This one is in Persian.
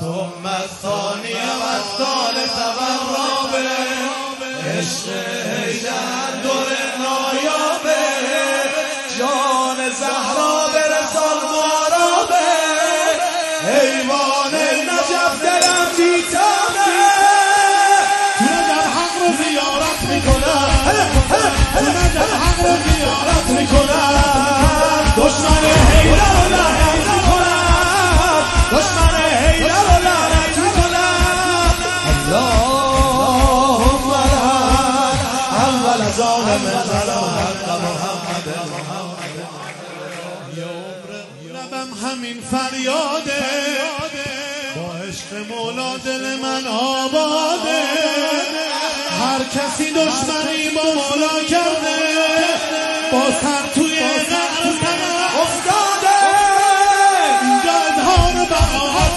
ثم الثانية والثالثة والرابع عشق در نایابه. جان زهران ظالم ظلم حق محمد. لبم همین فریاده. با عشق مولا دل من آباده. هر کسی دشمنی با مولا کرده با سر توی قعر افتاده. اینجا اظهار می‌کنم